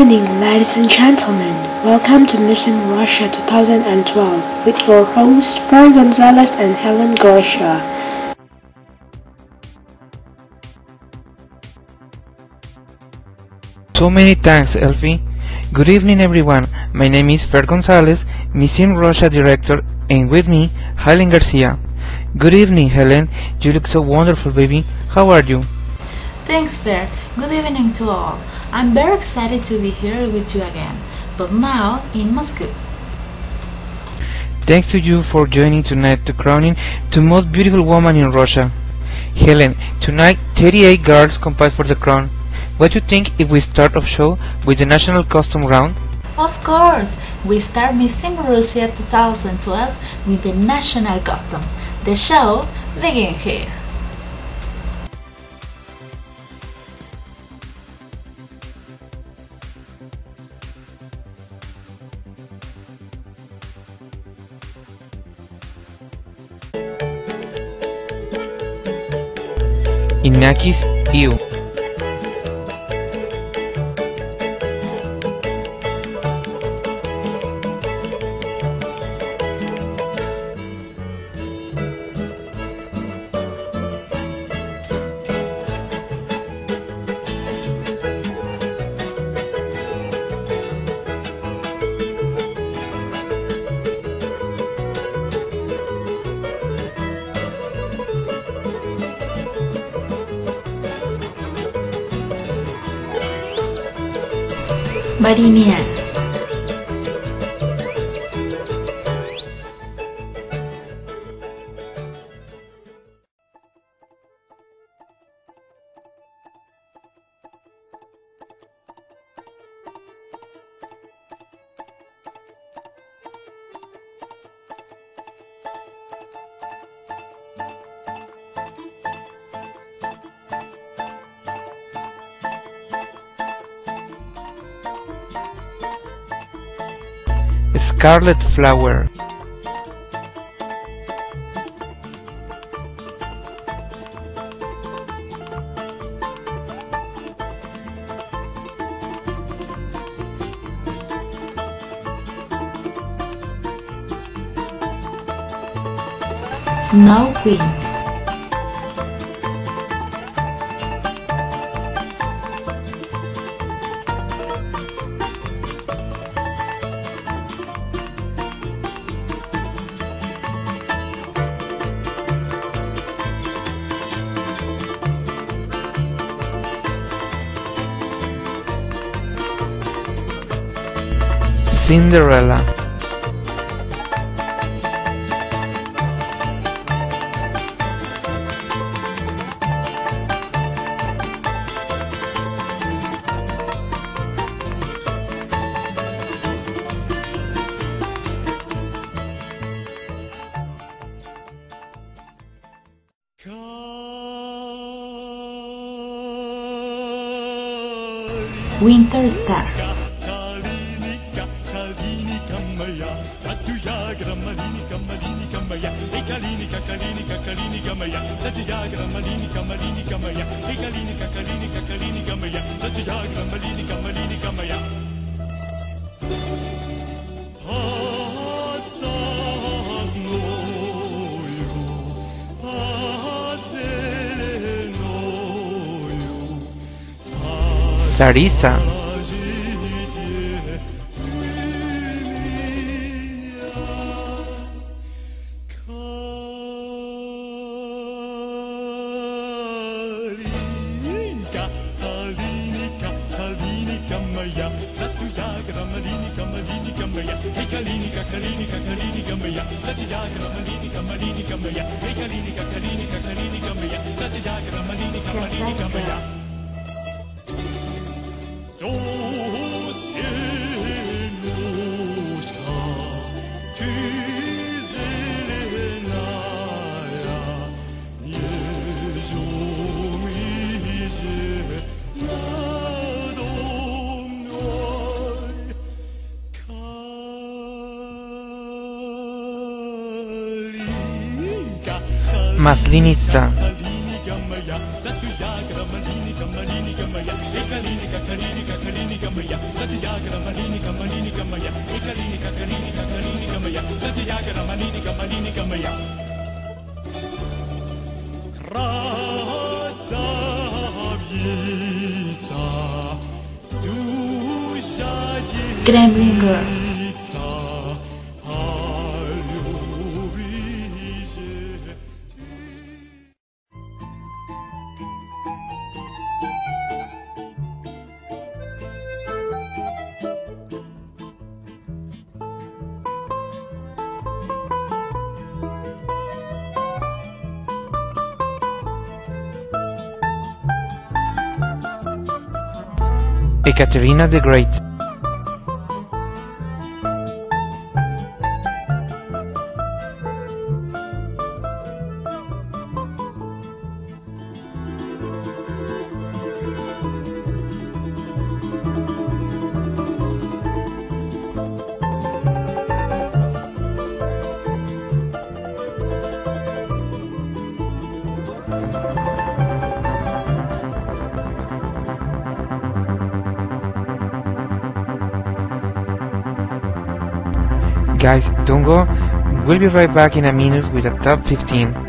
Good evening, ladies and gentlemen. Welcome to Miss Sim Russia 2012 with your hosts Fer Gonzalez and Helen Garcia. So many thanks, Alfi. Good evening, everyone. My name is Fer Gonzalez, Miss Sim Russia Director, and with me, Helen Garcia. Good evening, Helen. You look so wonderful, baby. How are you? Thanks, Fer. Good evening to all. I'm very excited to be here with you again, but now in Moscow. Thanks to you for joining tonight to crowning the most beautiful woman in Russia. Helen, tonight 38 girls compete for the crown. What do you think if we start off show with the national costume round? Of course, we start Miss Russia 2012 with the national costume. The show begins here. Inakis Iu. Barinia, Scarlet Flower. Snow Queen. Cinderella. Winter Star. Tatijagara Malinika Malinika Maya Ikalinika Kalinika Kalinika Maya Tatijagara Malinika Malinika Maya Hat zaznoju Hat zelenoju Larissa Sati Jaka, Kamalini, Kamalini, Kamaya, Rikalini, Kakalini, Kakalini. Maslinica. Gremlin Girl Ekaterina the Great. Guys, don't go. We'll be right back in a minute with a top 15.